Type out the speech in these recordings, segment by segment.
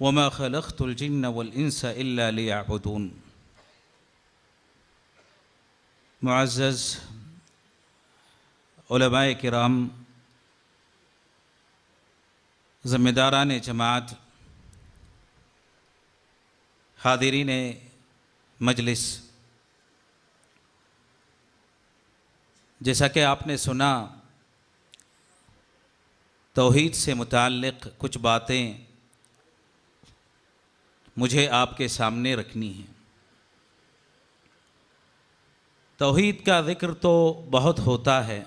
वमा खलख्तुलजन्न वलइनस इल्ला लियाबुदून मुआज़ उलमाए कराम ज़िम्मेदारान जमात हादिरीन मजलिस जैसा कि आपने सुना तौहीद से मुतक़ कुछ बातें मुझे आपके सामने रखनी है। तोहीद का ज़िक्र तो बहुत होता है।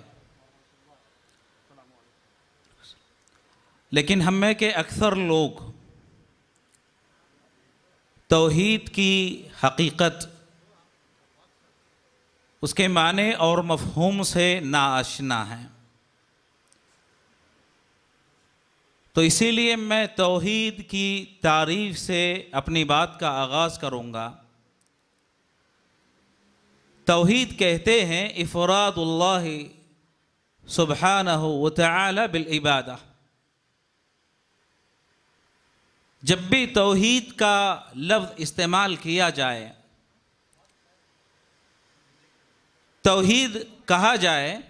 लेकिन हम में के अक्सर लोग तोहीद की हकीकत, उसके माने और मफहूम से नाआशना हैं। तो इसीलिए मैं तोहीद की तारीफ़ से अपनी बात का आगाज़ करूँगा। तोहीद कहते हैं, इफ़रादुल्लाह तआला बिल इबादा। जब भी तोहीद का लफ्ज़ इस्तेमाल किया जाए, तोहीद कहा जाए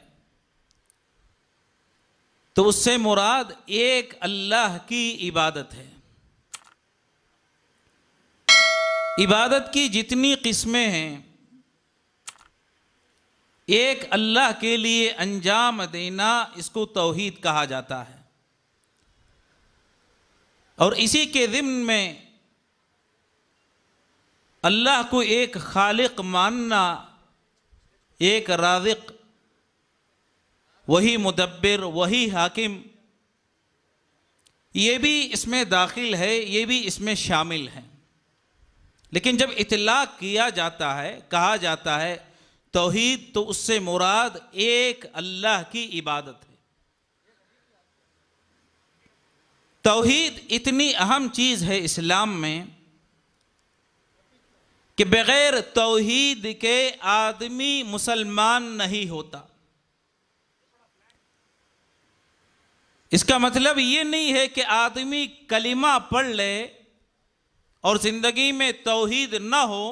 तो उससे मुराद एक अल्लाह की इबादत है। इबादत की जितनी किस्में हैं, एक अल्लाह के लिए अंजाम देना इसको तोहीद कहा जाता है। और इसी के ज़िम्न में अल्लाह को एक खालिक मानना, एक राजिक वही मुदब्बिर, वही हाकिम। ये भी इसमें दाखिल है, ये भी इसमें शामिल है। लेकिन जब इतलाक किया जाता है, कहा जाता है, तोहीद तो उससे मुराद एक अल्लाह की इबादत है। तोहीद इतनी अहम चीज़ है इस्लाम में कि बग़ैर तोहीद के आदमी मुसलमान नहीं होता। इसका मतलब ये नहीं है कि आदमी कलिमा पढ़ ले और ज़िंदगी में तोहीद ना हो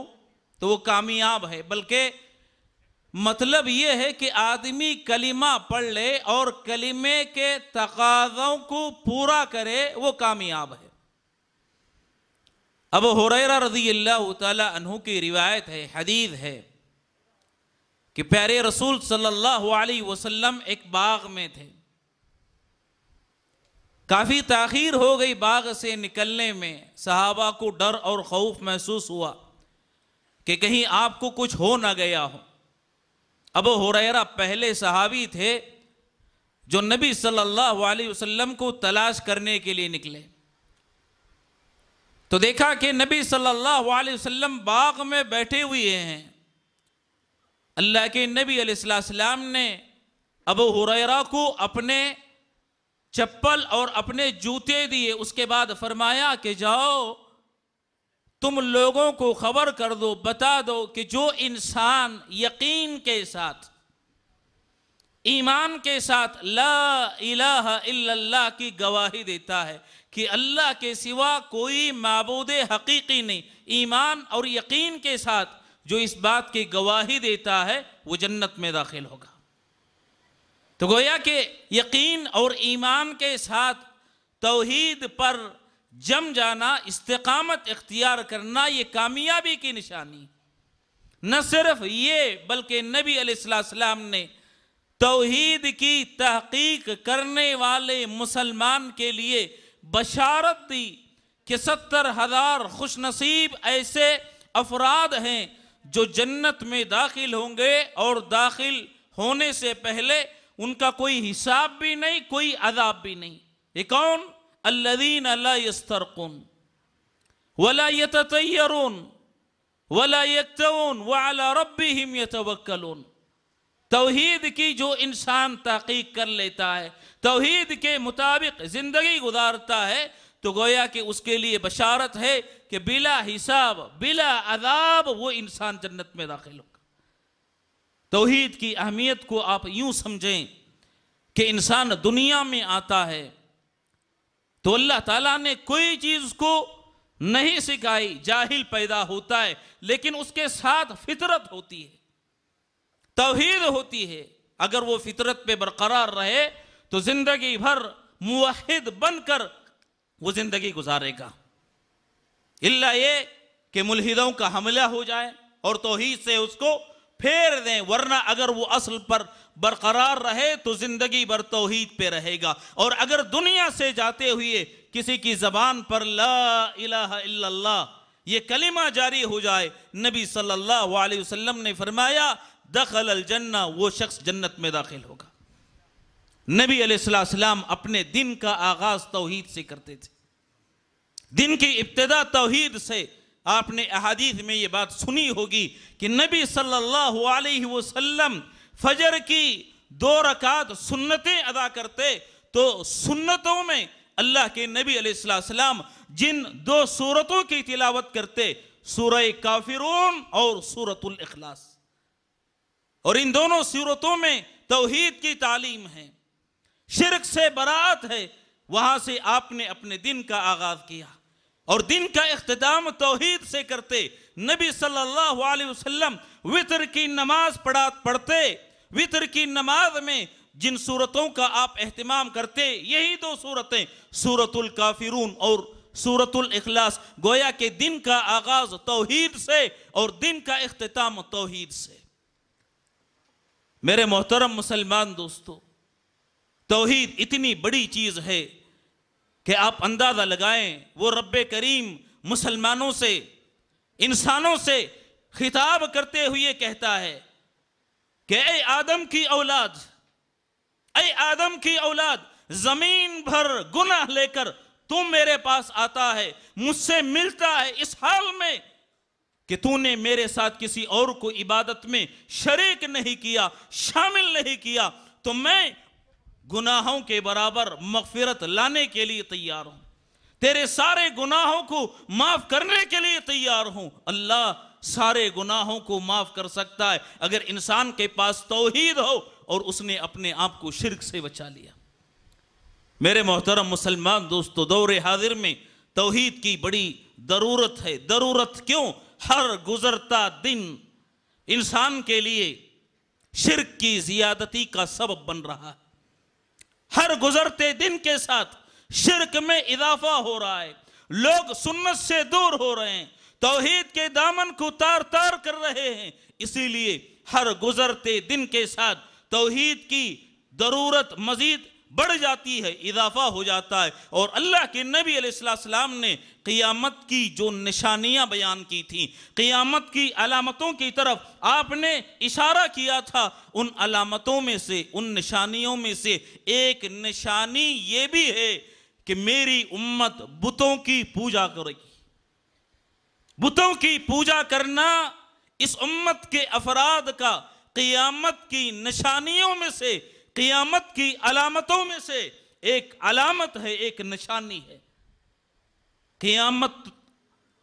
तो वो कामयाब है, बल्कि मतलब ये है कि आदमी कलिमा पढ़ ले और कलिमे के तकाज़ों को पूरा करे, वो कामयाब है। अब हुरैरा रज़ी अल्लाह तहु की रिवायत है हदीद है कि प्यारे रसूल सल्लल्लाहु अलैहि वसल्लम एक बाग में थे। काफ़ी ताखीर हो गई बाग से निकलने में। सहाबा को डर और खौफ महसूस हुआ कि कहीं आपको कुछ हो ना गया हो। अब हुरैरा पहले सहाबी थे जो नबी सल्लल्लाहु अलैहि वसल्लम को तलाश करने के लिए निकले। तो देखा कि नबी सल्लल्लाहु अलैहि वसल्लम बाग में बैठे हुए हैं। अल्लाह के नबी अलैहिस्सलाम ने अबू हुरैरा को अपने चप्पल और अपने जूते दिए। उसके बाद फरमाया कि जाओ, तुम लोगों को खबर कर दो, बता दो कि जो इंसान यकीन के साथ, ईमान के साथ ला इलाहा इल्लल्लाह की गवाही देता है कि अल्लाह के सिवा कोई मबूद हकीकी नहीं, ईमान और यकीन के साथ जो इस बात की गवाही देता है, वो जन्नत में दाखिल होगा। तो गोया कि यकीन और ईमान के साथ तोहीद पर जम जाना, इस्तकामत इख्तियार करना, ये कामयाबी की निशानी। न सिर्फ़ ये, बल्कि नबी अलैहिस्सलाम ने तोहीद की तहकीक करने वाले मुसलमान के लिए बशारत दी कि सत्तर हज़ार खुश नसीब ऐसे अफराद हैं जो जन्नत में दाखिल होंगे और दाखिल होने से पहले उनका कोई हिसाब भी नहीं, कोई अदाब भी नहीं। ये कौन? अल्लदीन ला यस्तरकुन। वला यततयरून वला वअला रब्बिहिम यतवक्कलून। तौहीद की जो इंसान तहकीक कर लेता है, तौहीद के मुताबिक ज़िंदगी गुजारता है तो गोया कि उसके लिए बशारत है कि बिला हिसाब, बिला अदाब वो इंसान जन्नत में दाखिल होगा तौहीद की अहमियत को आप यूँ समझें कि इंसान दुनिया में आता है तो अल्लाह ताला ने कोई चीज़ उसको नहीं सिखाई, जाहिल पैदा होता है, लेकिन उसके साथ फितरत होती है, तौहीद होती है। अगर वो फितरत पे बरकरार रहे तो ज़िंदगी भर मुहिद बनकर वो ज़िंदगी गुजारेगा। इल्ला ये कि मुलहिदों का हमला हो जाए और तोहीद से उसको फेर दें, वरना अगर वो असल पर बरकरार रहे तो ज़िंदगी भर तोहीद पे रहेगा। और अगर दुनिया से जाते हुए किसी की जबान पर ला ये कलिमा जारी हो जाए, नबी सल्लल्लाहु अलैहि वसल्लम ने फरमाया दखल अल जन्ना, वो शख्स जन्नत में दाखिल होगा। नबी अलैहिस्सलाम अपने दिन का आगाज़ तौहीद से करते थे। दिन की इब्तदा तौहीद से आपने अहादीस में ये बात सुनी होगी कि नबी सल्लल्लाहु अलैहि वसल्लम फजर की दो रकात सुन्नतें अदा करते तो सुन्नतों में अल्लाह के नबी अलैहिस्सलाम जिन दो सूरतों की तिलावत करते, सूरह काफिरून और सूरतुल इखलास। और इन दोनों सूरतों में तौहीद की तालीम है, शिरक से बरात है, वहाँ से आपने अपने दिन का आगाज़ किया। और दिन का इख्तिताम तौहीद से करते। नबी सल्लल्लाहु अलैहि वसल्लम वितर की नमाज़ पढ़ा, पढ़ते। वितर की नमाज़ में जिन सूरतों का आप एहतमाम करते, यही दो सूरतें, सूरतुल काफिरून और सूरतुल इखलास। गोया के दिन का आगाज़ तौहीद से और दिन का अख्ताम तौहीद से। मेरे मोहतरम मुसलमान दोस्तों, तौहीद इतनी बड़ी चीज़ है कि आप अंदाज़ा लगाएँ, वो रब करीम मुसलमानों से, इंसानों से खिताब करते हुए कहता है कि ए आदम की औलाद, ए आदम की औलाद, ज़मीन भर गुनाह लेकर तुम मेरे पास आता है, मुझसे मिलता है इस हाल में कि तूने मेरे साथ किसी और को इबादत में शरीक नहीं किया, शामिल नहीं किया तो मैं गुनाहों के बराबर मगफिरत लाने के लिए तैयार हूँ। तेरे सारे गुनाहों को माफ़ करने के लिए तैयार हूँ। अल्लाह सारे गुनाहों को माफ़ कर सकता है, अगर इंसान के पास तौहीद हो और उसने अपने आप को शिरक से बचा लिया। मेरे मोहतरम मुसलमान दोस्तों, दौरे हाजिर में तौहीद की बड़ी ज़रूरत है। ज़रूरत क्यों? हर गुजरता दिन इंसान के लिए शिरक की जियादती का सबब बन रहा है। हर गुजरते दिन के साथ शिरक में इजाफा हो रहा है। लोग सुन्नत से दूर हो रहे हैं। तोहहीद के दामन को तार तार कर रहे हैं। इसीलिए हर गुजरते दिन के साथ तोहहीद की ज़रूरत मजीद बढ़ जाती है, इजाफा हो जाता है। और अल्लाह के नबी अलैहिस्सलाम ने क़ियामत की जो निशानियाँ बयान की थी, क़ियामत की अलामतों की तरफ़ आपने इशारा किया था, उन अलामतों में से, उन निशानियों में से एक निशानी ये भी है कि मेरी उम्मत बुतों की पूजा करेगी। बुतों की पूजा करना इस उम्मत के अफराद का क़ियामत की निशानियों में से क़ियामत की अलामतों में से एक अलामत है, एक निशानी है। क़ियामत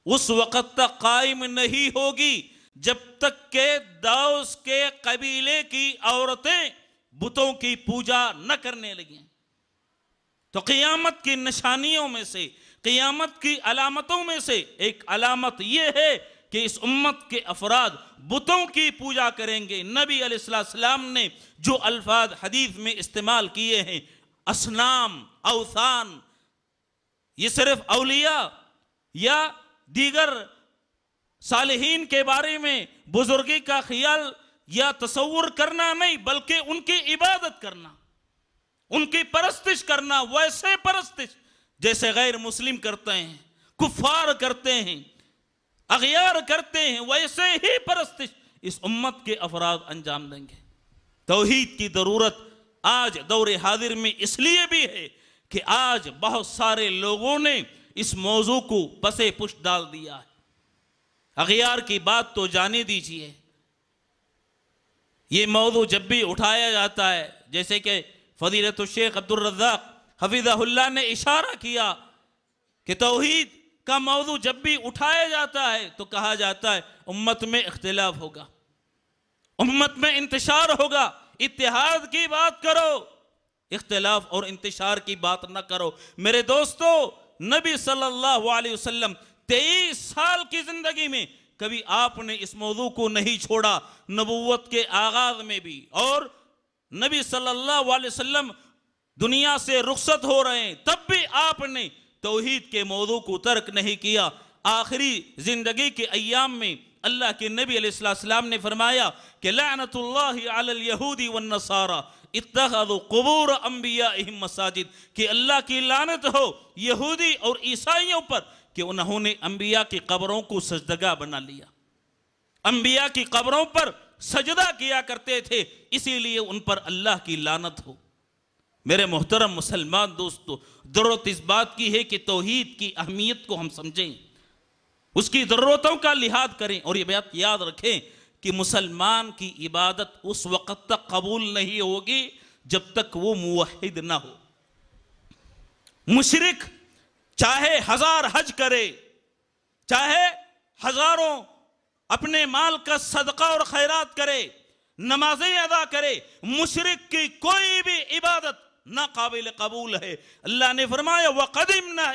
उस वक़्त तक कायम नहीं होगी जब तक के दाऊस के कबीले की औरतें बुतों की पूजा न करने लगी। तो क़ियामत की निशानियों में से, क़ियामत की अलामतों में से एक अलामत यह है कि इस उम्मत के अफराद बुतों की पूजा करेंगे। नबी अलैहिस्सलाम ने जो अल्फाज हदीस में इस्तेमाल किए हैं, असनाम, अवसान, ये सिर्फ़ अलिया या दीगर सालहीन के बारे में बुजुर्गी का ख्याल या तस्वुर करना नहीं, बल्कि उनकी इबादत करना, उनकी परस्तिश करना, वैसे परस्तिश जैसे गैर मुस्लिम करते हैं, कुफार करते हैं। अगयार करते हैं, वैसे ही परस्तिश इस उम्मत के अफराद अंजाम देंगे। तोहीद की ज़रूरत आज दौर हाजिर में इसलिए भी है कि आज बहुत सारे लोगों ने इस मौजू को पसे पुष्ट डाल दिया है। अगियार की बात तो जाने दीजिए। ये मौजू जब भी उठाया जाता है, जैसे कि फजीलत शेख अब्दुल रज़ाक हफीज़ल्ला ने इशारा किया कि तोहीद का मौजू जब भी उठाया जाता है तो कहा जाता है, उम्मत में इख्तिलाफ होगा। उम्मत में इंतशार होगा। इतिहाद की बात करो। इख्तलाफ और इंतशार की बात ना करो। मेरे दोस्तों, नबी सल्लल्लाहु अलैहि वसल्लम, तेईस साल की ज़िंदगी में कभी आपने इस मौजू को नहीं छोड़ा, नबूवत के आगाज़ में भी। और नबी सल्लल्लाहु अलैहि वसल्लम, दुनिया से रुखसत हो रहे हैं, तब भी आपने तोहीद के मौजू को तर्क नहीं किया। आखिरी ज़िंदगी के अयाम में अल्लाह के नबी ने फरमाया कि लानतुल्लाहि वन नसारा कबूर अम्बिया मसाजिद, कि अल्लाह की लानत हो यहूदी और ईसाइयों पर कि उन्होंने अम्बिया की कब्रों को सजदगा बना लिया। अम्बिया की कब्रों पर सजदा किया करते थे, इसीलिए उन पर अल्लाह की लानत हो। मेरे मोहतरम मुसलमान दोस्तों ज़रूरत इस बात की है कि तोहीद की अहमियत को हम समझें। उसकी ज़रूरतों का लिहाज करें और ये बात याद रखें कि मुसलमान की इबादत उस वक़्त तक कबूल नहीं होगी जब तक वो मुहिद ना हो। मुशरक चाहे हज़ार हज करे, चाहे हज़ारों अपने माल का सदका और खैरात करे, नमाजें अदा करे, मुशरक की कोई भी इबादत ना काबिल कबूल है। अल्लाह ने फरमाया, व कदम ना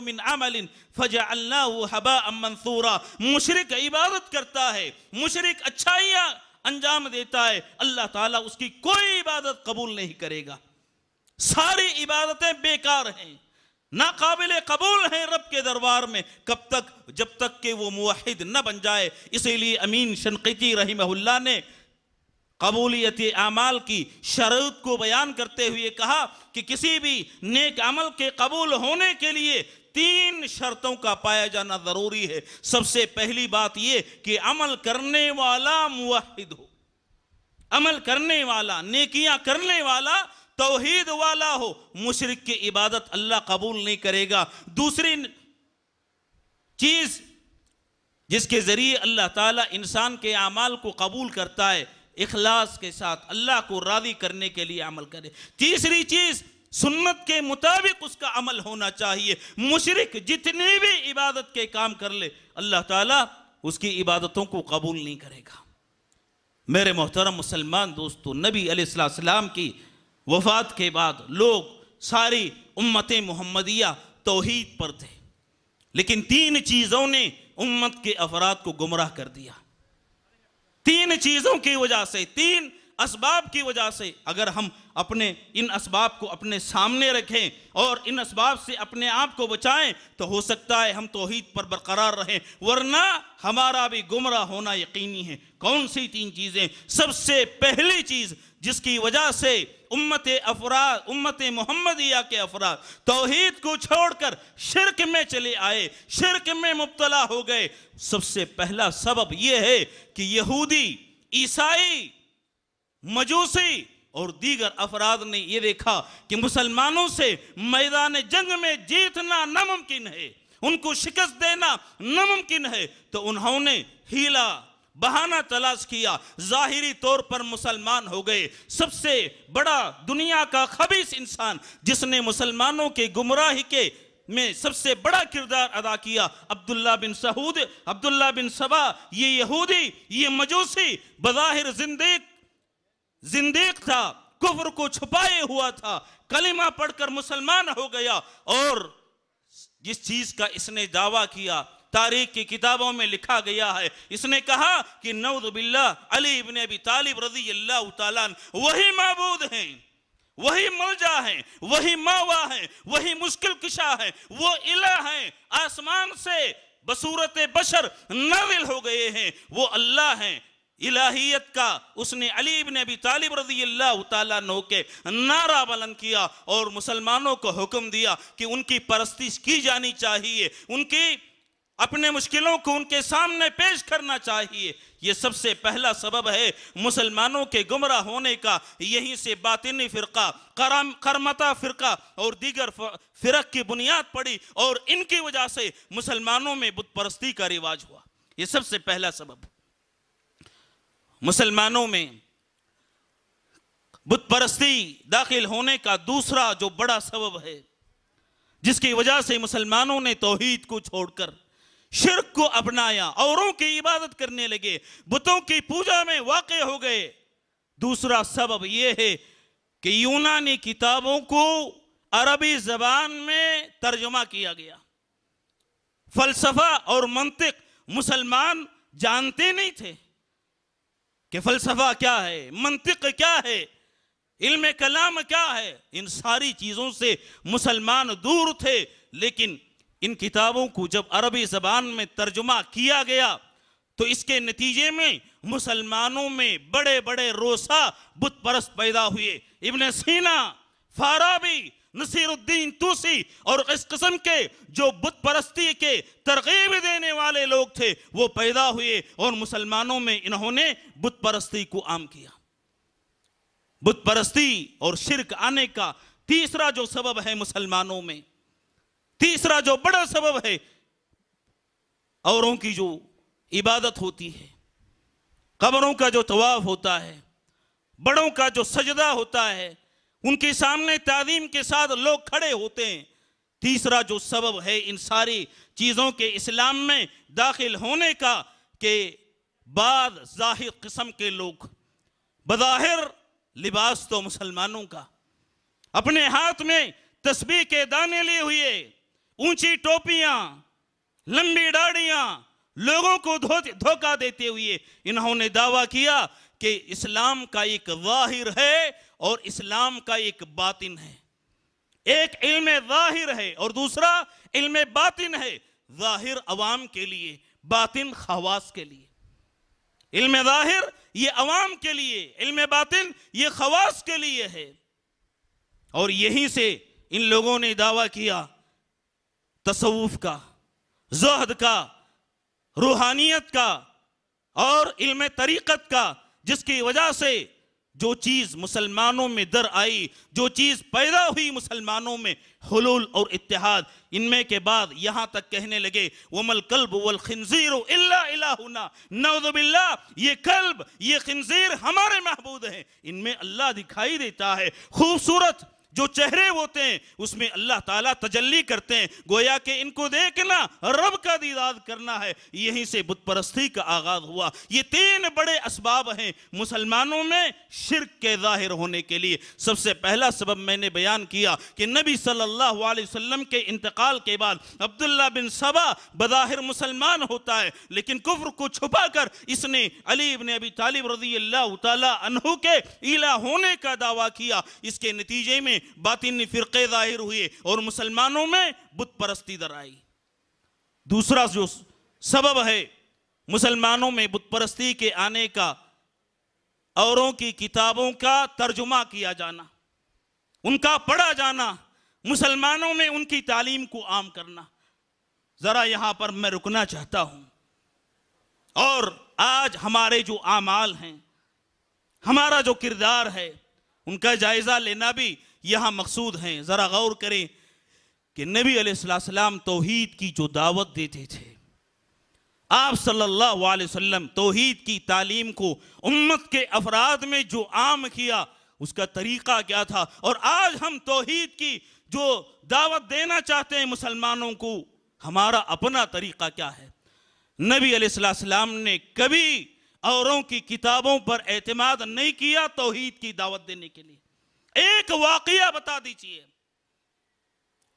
मिन अमलिन फजअल्लाहु हबा मंसूरा। मुशरिक इबादत करता है, मुशरिक अच्छाइयाँ अंजाम देता है। अल्लाह ताला उसकी कोई इबादत कबूल नहीं करेगा। सारी इबादतें बेकार हैं, नाकाबिल कबूल हैं रब के दरबार में। कब तक? जब तक के वो मुहिद न बन जाए। इसीलिए अमीन शनकीती रही ने कबूलियत अमाल की शरत को बयान करते हुए कहा कि किसी भी नेक अमल के कबूल होने के लिए तीन शर्तों का पाया जाना ज़रूरी है। सबसे पहली बात यह कि अमल करने वाला मुहिद हो। अमल करने वाला, नेकियाँ करने वाला, तोहीद वाला हो। मुशरक की इबादत अल्लाह कबूल नहीं करेगा। दूसरी चीज़ जिसके ज़रिए अल्लाह ताला इंसान के अमाल को कबूल करता है इखलास के साथ अल्लाह को राज़ी करने के लिए अमल करे। तीसरी चीज़, सुन्नत के मुताबिक उसका अमल होना चाहिए। मुशरक जितने भी इबादत के काम कर ले, अल्लाह ताला उसकी इबादतों को कबूल नहीं करेगा। मेरे मोहतरम मुसलमान दोस्तों, नबी अलैहिस्सलाम की वफात के बाद लोग सारी उम्मत मोहम्मदिया तोहीद पर थे। लेकिन तीन चीज़ों ने उम्मत के अफराद को गुमराह कर दिया। तीन चीज़ों की वजह से, तीन असबाब की वजह से अगर हम अपने, इन असबाब को अपने सामने रखें और इन असबाब से अपने आप को बचाएँ तो हो सकता है हम तोहहीद पर बरकरार रहें। वरना हमारा भी गुमराह होना यकीनी है। कौन सी तीन चीज़ें? सबसे पहली चीज़ जिसकी वजह से उम्मत अफराद, उम्मत मोहम्मदिया के अफराद तोहीद को छोड़कर शिरक में चले आए, शिरक में मुबतला हो गए। सबसे पहला सबब यह है कि यहूदी, ईसाई, मजूसी और दीगर अफराद ने यह देखा कि मुसलमानों से मैदान जंग में जीतना नामुमकिन है। उनको शिकस्त देना नामुमकिन है। तो उन्होंने हीला बहाना तलाश किया। जाहिरी तौर पर मुसलमान हो गए। सबसे बड़ा दुनिया का खबीस इंसान जिसने मुसलमानों के गुमराही के में सबसे बड़ा किरदार अदा किया, अब्दुल्ला बिन सऊद। अब्दुल्ला बिन सबा, ये यहूदी, ये मजूसी, बज़ाहिर ज़िंदगी जिंदीक था, कुफर को छुपाए हुआ था, कलिमा पढ़कर मुसलमान हो गया और जिस चीज़ का इसने दावा किया तारीख की किताबों में लिखा गया है। इसने कहा कि नौद बिल्ला अली इबन अबी तालिब रज़ी अल्लाह वही मबूद हैं, वही मलजा है, वही मावा है, वही मुश्किल किशा है, वो इला है। आसमान से बसूरत बशर नाविल हो गए हैं, वो अल्लाह हैं। इलाहियत का उसने अली इब्न अबी तालिब रज़ी अल्लाह नो के नारा बुलंद किया और मुसलमानों को हुक्म दिया कि उनकी परस्तिश की जानी चाहिए, उनकी अपने मुश्किलों को उनके सामने पेश करना चाहिए। ये सबसे पहला सबब है मुसलमानों के गुमराह होने का। यहीं से बातिनी फ़िरका, करम, करमता फ़िरका और दीगर फ़िरक की बुनियाद पड़ी और इनकी वजह से मुसलमानों में बुत परस्ती का रिवाज हुआ। ये सबसे पहला सबब। मुसलमानों में बुत परस्ती दाखिल होने का दूसरा जो बड़ा सबब है, जिसकी वजह से मुसलमानों ने तोहीद को छोड़कर शिरक को अपनाया, औरों की इबादत करने लगे, बुतों की पूजा में वाक़ हो गए। दूसरा सबब यह है कि यूनानी किताबों को अरबी जबान में तर्जुमा किया गया। फलसफा और मंतिक मुसलमान जानते नहीं थे कि फलसफा क्या है, मंतिक क्या है इल्म कलाम क्या है। इन सारी चीज़ों से मुसलमान दूर थे, लेकिन इन किताबों को जब अरबी ज़बान में तर्जुमा किया गया तो इसके नतीजे में मुसलमानों में बड़े बड़े रोसा बुत परस्त पैदा हुए। इब्न सीना, फाराबी, नसीरुद्दीन तूसी और इस किस्म के जो बुत परस्ती के तरकीब देने वाले लोग थे, वो पैदा हुए और मुसलमानों में इन्होंने बुत परस्ती को आम किया। बुत परस्ती और शिरक आने का तीसरा जो सबब है मुसलमानों में तीसरा जो बड़ा सबब है, औरों की जो इबादत होती है, कब्रों का जो तवाफ होता है, बड़ों का जो सजदा होता है, उनके सामने तालीम के साथ लोग खड़े होते हैं। तीसरा जो सबब है इन सारी चीज़ों के इस्लाम में दाखिल होने का के बाद ज़ाहिर किस्म के लोग, बज़ाहिर लिबास तो मुसलमानों का, अपने हाथ में तस्बीह के दाने लिए हुए ऊँची टोपियाँ, लंबी दाढ़ियाँ लोगों को धोखा देते हुए इन्होंने दावा किया कि इस्लाम का एक वाहिर है और इस्लाम का एक बातिन है। एक इल्म ज़ाहिर है और दूसरा इल्म बातिन है ज़ाहिर अवाम के लिए, बातिन खवास के लिए। इल्म ज़ाहिर ये अवाम के लिए, इल्म बातिन ये खवास के लिए है। और यहीं से इन लोगों ने दावा किया तसवुफ का, जहद का, रूहानियत का और इल्म तरीक़त का, जिसकी वजह से जो चीज़ मुसलमानों में दर आई, जो चीज़ पैदा हुई मुसलमानों में, हलूल और इतिहाद इनमें के बाद यहाँ तक कहने लगे, वमल कल्ब वल खिंजीर इलाहुना नौदबिल्ला ये कल्ब, ये खिंजीर हमारे महबूद हैं। इनमें अल्लाह दिखाई देता है। खूबसूरत जो चेहरे होते हैं, उसमें अल्लाह ताला तजल्ली करते हैं, गोया कि इनको देखना रब का दीदार करना है। यहीं से बुत परस्ती का आगाज़ हुआ। ये तीन बड़े इसबाब हैं मुसलमानों में शिरक के ज़ाहिर होने के लिए। सबसे पहला सबब मैंने बयान किया कि नबी सल्लल्लाहु अलैहि वसल्लम के इंतकाल के बाद अब्दुल्ला बिन सबा बज़ाहिर मुसलमान होता है, लेकिन कुफ्र को छुपा कर इसने अली इब्न अबी तालिब रज़ी अल्लाह के इला होने का दावा किया। इसके नतीजे में बातिन फ़िरक़े ज़ाहिर हुए और मुसलमानों में बुत परस्ती दर आई दूसरा जो सबब है, मुसलमानों में बुत परस्ती के आने का, औरों की किताबों का तर्जुमा किया जाना, उनका पढ़ा जाना, मुसलमानों में उनकी तालीम को आम करना। ज़रा यहाँ पर मैं रुकना चाहता हूँ। और आज हमारे जो आमाल हैं, हमारा जो किरदार है, उनका जायज़ा लेना भी यहाँ मकसूद हैं। ज़रा गौर करें कि नबी अलैहिस्सलाम तोहीद की जो दावत देते थे, आप सल्लल्लाहु अलैहि वसल्लम तोहीद की तालीम को उम्मत के अफराद में जो आम किया, उसका तरीका क्या था? और आज हम तोहीद की जो दावत देना चाहते हैं मुसलमानों को, हमारा अपना तरीका क्या है? नबी अलैहिस्सलाम ने कभी औरों की किताबों पर एतमाद नहीं किया तोहीद की दावत देने के लिए। एक वाकया बता दीजिए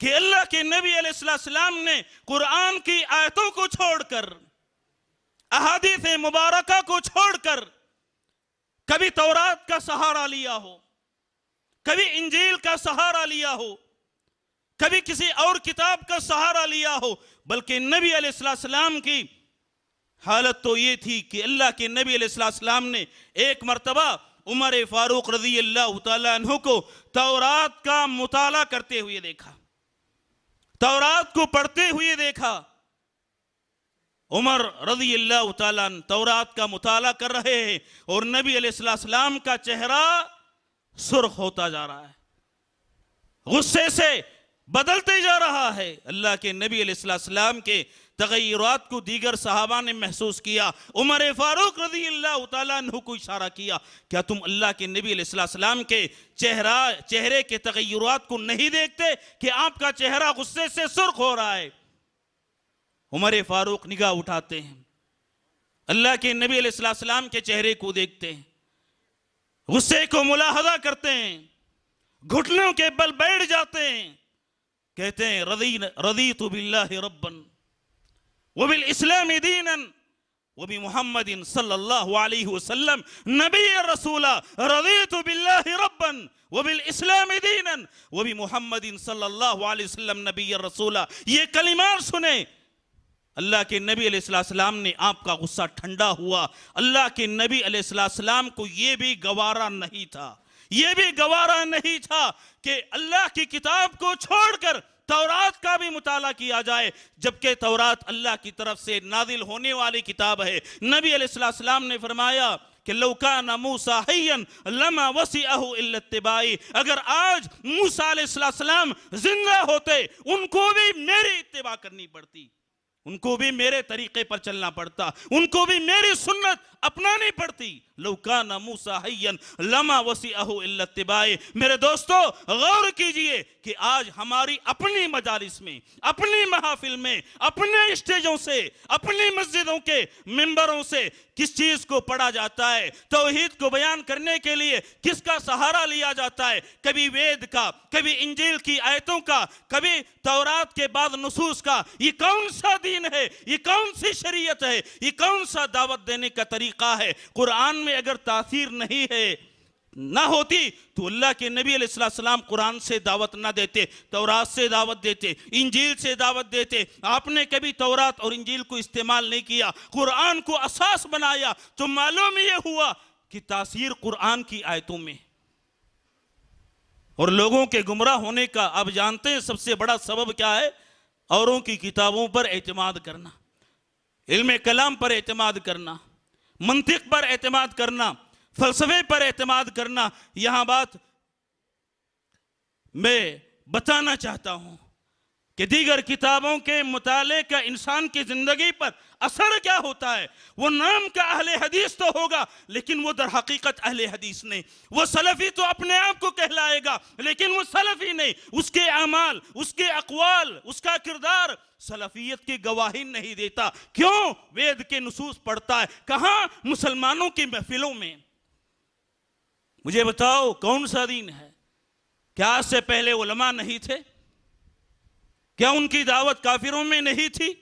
कि अल्लाह के नबी अलैहिस्सलाम ने कुरान की आयतों को छोड़कर, अहादीस मुबारक को छोड़कर कभी तौरात का सहारा लिया हो, कभी इंजील का सहारा लिया हो, कभी किसी और किताब का सहारा लिया हो, बल्कि नबी अलैहिस्सलाम की हालत तो ये थी कि अल्लाह के नबी अलैहिस्सलाम ने एक मरतबा उमर फारूक रज़ी अल्लाह को तौरात का मुताला करते हुए देखा। तौरात को पढ़ते हुए देखा। उमर रज़ी अल्लाह तौरात का मुताला कर रहे हैं और नबी अलैहिस्सलाम का चेहरा सुर्ख होता जा रहा है। गुस्से से बदलते जा रहा है। अल्लाह के नबी अलैहिस्सलाम के तगैरत को दीगर सहाबा ने महसूस किया। उमर फारूक रज़ी अल्लाह तु को इशारा किया, क्या तुम अल्लाह के नबी अलैहिस्सलाम के चेहरा, चेहरे के तगैरत को नहीं देखते कि आपका चेहरा गुस्से से सुर्ख हो रहा है? उमर फारूक निगाह उठाते हैं। अल्लाह के नबी अलैहिस्सलाम के चेहरे को देखते हैं, गुस्से को मुलाहदा करते हैं, घुटनों के बल बैठ जाते हैं। कहते हैं रदी रदी तो बिल्लाह रब्बन। वबिल इस्लाम दीनन वबी मोहम्मद वसल्लम नबी रसूला रदीतु बिल्लाहि रब्बन वबिल इस्लाम दीनन वबी मोहम्मद वसल्लम नबी रसूला ये कलिमात सुने। अल्लाह के नबी अलैहिस्सलाम ने आपका गुस्सा ठंडा हुआ। अल्लाह के नबी अलैहिस्सलाम को ये भी गवारा नहीं था। ये भी गवारा नहीं था कि अल्लाह की किताब को छोड़कर तौरात का भी मुताला किया जाए, जबकि तौरात अल्लाह की तरफ़ से नादिल होने वाली किताब है। नबी अलैहिस्सलाम ने फरमाया कि लौकाना मूसा हयन लमा वसी इल्लतिबाई अगर आज मूसा अलैहिस्सलाम ज़िंदा होते, उनको भी मेरी इत्तिबा करनी पड़ती। उनको भी मेरे तरीके पर चलना पड़ता। उनको भी मेरी सुन्नत अपनानी पड़ती लौकाना मूसा हयन लमा वसी अहो इल्लतिबाए मेरे दोस्तों, गौर कीजिए कि आज हमारी अपनी मजालिस में, अपनी महफिल में, अपने स्टेजों से, अपनी मस्जिदों के मेंबरों से किस चीज़ को पढ़ा जाता है, तोहीद को बयान करने के लिए किसका सहारा लिया जाता है, कभी वेद का, कभी इंजील की आयतों का, कभी तौरात के बाद नसूस का, ये कौन सा दीन है, ये कौन सी शरीयत है, ये कौन सा दावत देने का तरीका है। कुरान में अगर तासीर नहीं है, ना होती तो अल्लाह के नबी अलैहिस्सलाम कुरान से दावत ना देते, तौरात से दावत देते, इंजील से दावत देते। आपने कभी तौरात और इंजील को इस्तेमाल नहीं किया, कुरान को असास बनाया तो मालूम ये हुआ कि तासीर कुरान की आयतों में और लोगों के गुमराह होने का आप जानते हैं, सबसे बड़ा सबब क्या है? औरों की किताबों पर एतमाद करना इल्म कलाम पर एतमाद करना। मंतिक पर एतमाद करना फलसफे पर एतमाद करना यहाँ बात मैं बताना चाहता हूँ। कि दीगर किताबों के मुताले का इंसान की ज़िंदगी पर असर क्या होता है? वो नाम का अहले हदीस तो होगा, लेकिन वो दर हकीकत अहले हदीस नहीं। वो सलफी तो अपने आप को कहलाएगा, लेकिन वो सलफी नहीं। उसके अमाल, उसके अकवाल, उसका किरदार सलफियत की गवाही नहीं देता। क्यों? वेद के नसूस पढ़ता है। कहा? मुसलमानों की महफिलों में। मुझे बताओ, कौन सा दीन है? क्या आज से पहले उलमा नहीं थे? क्या उनकी दावत काफिरों में नहीं थी?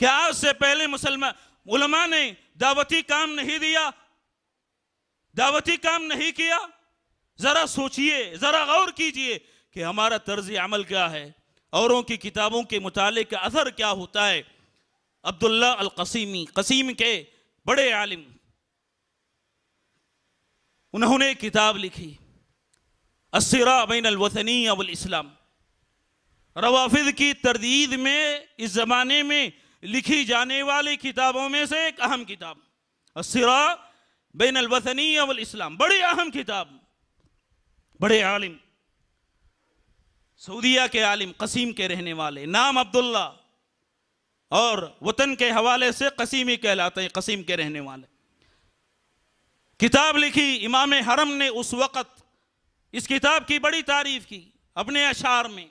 क्या आज से पहले मुसलमान, उलमा ने दावती काम नहीं दिया? दावती काम नहीं किया? जरा सोचिए, जरा गौर कीजिए कि हमारा तर्ज अमल क्या है? औरों की किताबों के मुताले का असर क्या होता है? अब्दुल्ला अल कसीमी कसीम के बड़े आलिम, उन्होंने किताब लिखी असरा बैन अलवतनी अवल इस्लाम रवाफिद की तरदीद में, इस ज़माने में लिखी जाने वाली किताबों में से एक अहम किताब असरा बैन अलवतनी अवल इस्लाम। बड़ी अहम किताब। बड़े आलिम। सऊदिया के आलिम, कसीम के रहने वाले। नाम अब्दुल्ला। और वतन के हवाले से कसीमी कहलाते हैं, कसीम के रहने वाले। किताब लिखी इमाम हरम ने उस वक़्त। इस किताब की बड़ी तारीफ़ की, अपने अशार में।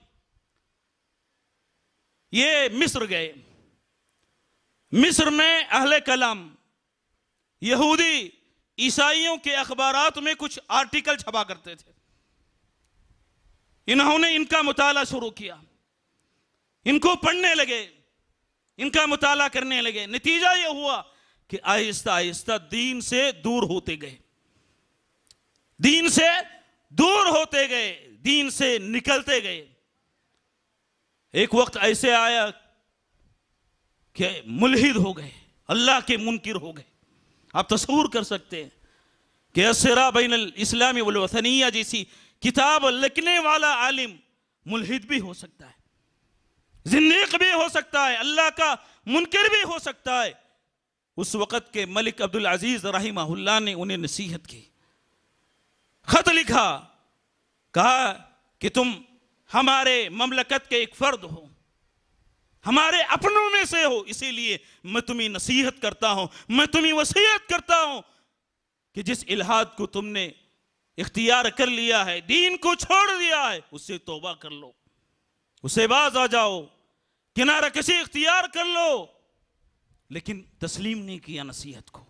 ये मिस्र गए। मिस्र में अहले कलाम, यहूदी ईसाइयों के अखबारात में कुछ आर्टिकल छपा करते थे। इन्होंने इनका मुताला शुरू किया। इनको पढ़ने लगे, इनका मुताला करने लगे। नतीजा यह हुआ कि आहिस्ता आहिस्ता दीन से दूर होते गए। दीन से दूर होते गए, दीन से निकलते गए। एक वक्त ऐसे आया कि मुलहिद हो गए, अल्लाह के मुनकिर हो गए। आप तस्वूर कर सकते हैं कि असरा बैन इस्लामी वसनिया जैसी किताब लिखने वाला आलिम मुलहिद भी हो सकता है जिंदीक भी हो सकता है, अल्लाह का मुनकर भी हो सकता है। उस वक़्त के मलिक अब्दुल अज़ीज़ रहीमहुल्ला ने उन्हें नसीहत की। खत लिखा, कहा कि तुम हमारे ममलकत के एक फर्द हो। हमारे अपनों में से हो। इसीलिए मैं तुम्हें नसीहत करता हूँ। मैं तुम्हें वसीयत करता हूँ कि जिस इलाहाद को तुमने इख्तियार कर लिया है, दीन को छोड़ दिया है, उससे तोबा कर लो। उसे बाज आ जाओ। किनारा किसी इख्तियार कर लो। लेकिन तस्लीम नहीं किया नसीहत को।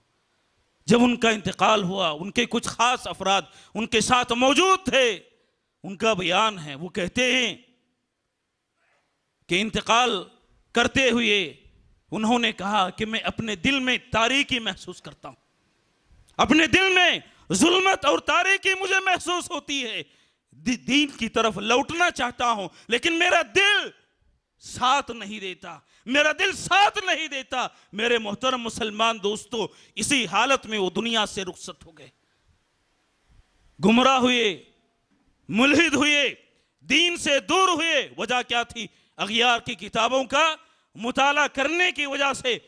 जब उनका इंतकाल हुआ, उनके कुछ खास अफराद उनके साथ मौजूद थे उनका बयान है। वो कहते हैं कि इंतकाल करते हुए उन्होंने कहा कि मैं अपने दिल में तारीकी महसूस करता हूँ। अपने दिल में जुल्मत और तारीकी मुझे महसूस होती है। दीन की तरफ़ लौटना चाहता हूँ, लेकिन मेरा दिल साथ नहीं देता। मेरा दिल साथ नहीं देता। मेरे मोहतरम मुसलमान दोस्तों, इसी हालत में वो दुनिया से रुखसत हो गए। गुमराह हुए। मुलहिद हुए, दीन से दूर हुए, वजह क्या थी? अगियार की किताबों का मुताला करने की वजह से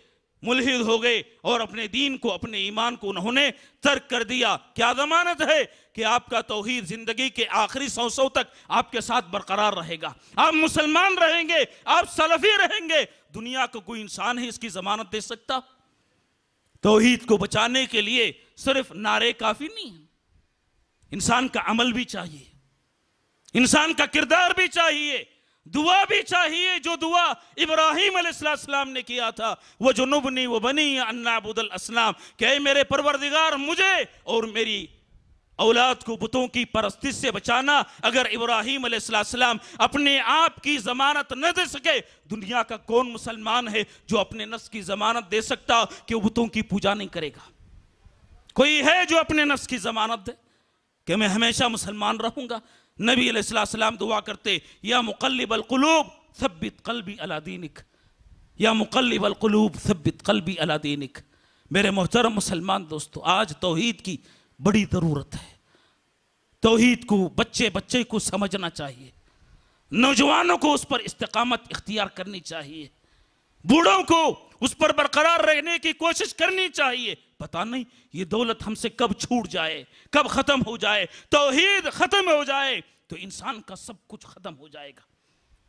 मुलहिद हो गए और अपने दीन को, अपने ईमान को उन्होंने तर्क कर दिया। क्या जमानत है कि आपका तोहीद ज़िंदगी के आखिरी सौ सौ तक आपके साथ बरकरार रहेगा? आप मुसलमान रहेंगे, आप सलफी रहेंगे। दुनिया को कोई इंसान ही इसकी जमानत दे सकता। तोहीद को बचाने के लिए सिर्फ़ नारे काफ़ी नहीं है। इंसान का अमल भी चाहिए। इंसान का किरदार भी चाहिए, दुआ भी चाहिए, जो दुआ इब्राहिम अलैहिस्सलाम ने किया था, वो जुनुबनी, वो बनी अन्नाबुदल असलाम कहे मेरे परवरदिगार मुझे और मेरी औलाद को बुतों की परस्ती से बचाना? अगर इब्राहिम अलैहिस्सलाम अपने आप की जमानत न दे सके, दुनिया का कौन मुसलमान है जो अपने नस की जमानत दे सकता कि बुतों की पूजा नहीं करेगा? कोई है जो अपने नस की जमानत दे? कि मैं हमेशा मुसलमान रहूँगा? नबी अलैहिस्सलाम दुआ करते, या मुकल्लिब अलकुलूब सब्बित कल्बी अलादीनिक या मुकल्लिब अलकुलूब सब्बित कल्बी अलादीनिक मेरे मोहतरम मुसलमान दोस्तों, आज तोहीद की बड़ी ज़रूरत है। तोहीद को, बच्चे बच्चे को समझना चाहिए। नौजवानों को उस पर इस्तकामत इख्तियार करनी चाहिए। बूढ़ों को उस पर बरकरार रहने की कोशिश करनी चाहिए। पता नहीं ये दौलत हमसे कब छूट जाए, कब खत्म हो जाए, तोहीद खत्म हो जाए तो इंसान का सब कुछ खत्म हो जाएगा।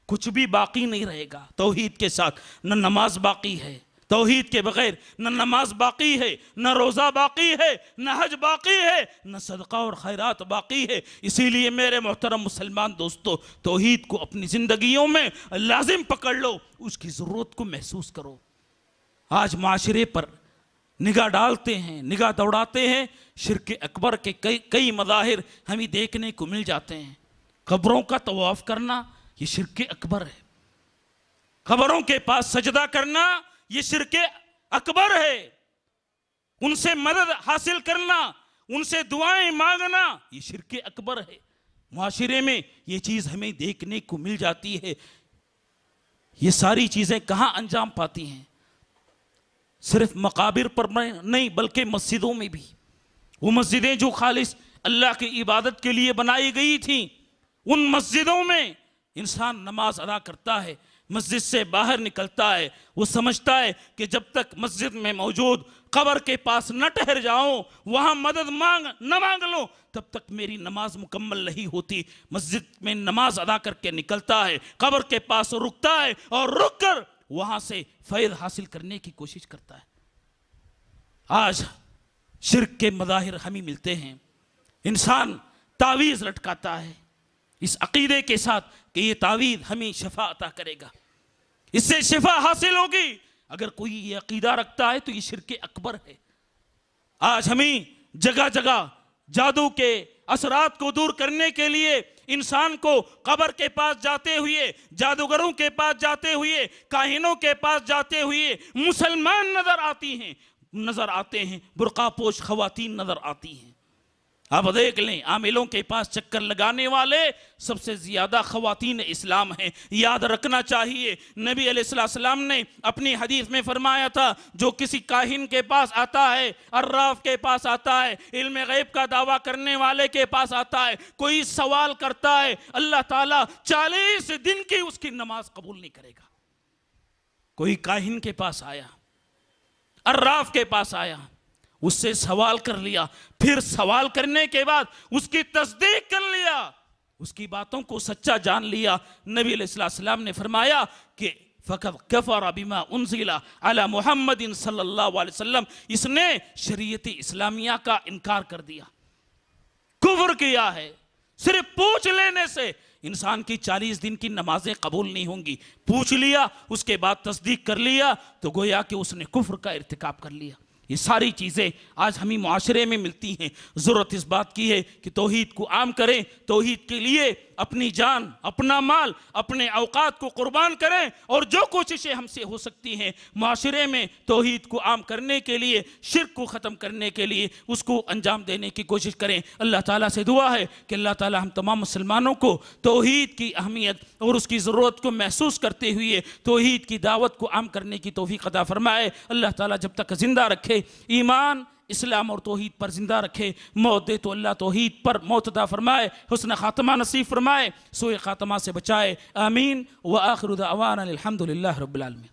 कुछ भी बाकी नहीं रहेगा, तोहीद के साथ। न नमाज़ बाकी है, तोहीद के बगैर न नमाज़ बाकी है, न रोज़ा बाकी है, न हज बाकी है, न सदका और खैरात बाकी है। इसीलिए मेरे मोहतरम मुसलमान दोस्तों, तोहीद को अपनी ज़िंदगियों में लाजिम पकड़ लो, उसकी ज़रूरत को महसूस करो। आज माशरे पर निगाह डालते हैं, निगाह दौड़ाते हैं। शिरक अकबर के कई कई मज़ाहिर हमें देखने को मिल जाते हैं। खबरों का तवाफ़ करना, ये शिरक अकबर है। खबरों के पास सजदा करना, ये शिरक अकबर है। उनसे मदद हासिल करना, उनसे दुआएँ मांगना, ये शिरक अकबर है। माशरे में ये चीज़ हमें देखने को मिल जाती है। ये सारी चीज़ें कहाँ अंजाम पाती हैं? सिर्फ़ मकाबिर पर नहीं, बल्कि मस्जिदों में भी। वो मस्जिदें जो खालिश अल्लाह की इबादत के लिए बनाई गई थी, उन मस्जिदों में इंसान नमाज़ अदा करता है, मस्जिद से बाहर निकलता है। वो समझता है कि जब तक मस्जिद में मौजूद कबर के पास न ठहर जाऊँ, वहाँ मदद मांग, न मांग लो, तब तक मेरी नमाज़ मुकम्मल नहीं होती। मस्जिद में नमाज़ अदा करके निकलता है, कबर के पास रुकता है और रुक कर वहाँ से फैद हासिल करने की कोशिश करता है। आज शिरक के मज़ाहिर हमें मिलते हैं। इंसान तावीज़ लटकाता है। इस अकीदे के साथ कि ये तावीज़ हमें शफा अता करेगा। इससे शफा हासिल होगी। अगर कोई ये अकीदा रखता है तो ये शिरक अकबर है। आज हमें जगह जगह जादू के असरात को दूर करने के लिए इंसान को कबर के पास जाते हुए, जादूगरों के पास जाते हुए, काहिनों के पास जाते हुए मुसलमान नज़र आती हैं। नज़र आते हैं बुरका पोश खवातीन नज़र आती हैं। अब देख लें, आमिलों के पास चक्कर लगाने वाले सबसे ज़्यादा खवातीन इस्लाम हैं। याद रखना चाहिए, नबी अलैहिस्सलाम ने अपनी हदीस में फरमाया था, जो किसी काहिन के पास आता है, अर्राफ के पास आता है, इल्म गैब का दावा करने वाले के पास आता है, कोई सवाल करता है, अल्लाह ताला चालीस दिन की उसकी नमाज़ कबूल नहीं करेगा। कोई काहिन के पास आया, अर्राफ के पास आया उससे सवाल कर लिया। फिर सवाल करने के बाद उसकी तस्दीक कर लिया। उसकी बातों को सच्चा जान लिया। नबी ने फरमाया कि फ़कत कफ़र अबिमा उनजिला अला मोहम्मद वसल्लम इसने शरीयत इस्लामिया का इनकार कर दिया। कुफर किया है। सिर्फ़ पूछ लेने से इंसान की चालीस दिन की नमाजें कबूल नहीं होंगी। पूछ लिया, उसके बाद तस्दीक कर लिया तो गोया कि उसने कुफर का इरतकब कर लिया। ये सारी चीज़ें आज हमें माशरे में मिलती हैं। ज़रूरत इस बात की है कि तोहहीद को आम करें तोहहीद के लिए अपनी जान, अपना माल, अपने अवकात को कुर्बान करें और जो कोशिशें हमसे हो सकती हैं, माशरे में तोहहीद को आम करने के लिए, शिरक को ख़त्म करने के लिए उसको अंजाम देने की कोशिश करें। अल्लाह ताला से दुआ है कि अल्लाह ताला हम तमाम मुसलमानों को तोहहीद की अहमियत और उसकी ज़रूरत को महसूस करते हुए तोहहीद की दावत को आम करने की तोफ़ी अदा फरमाए। अल्लाह ताला जब तक ज़िंदा रखे ईमान, इस्लाम और तोहद पर ज़िंदा रखे। मौत दे तो अल्लाह तोहीद पर मौत दा फरमाए, हसन ख़ात्मा नसीब फरमाए, सोए ख़ात्मा से बचाए। आमीन। व आखिर अवान अलहमदिल्ला रबालमीन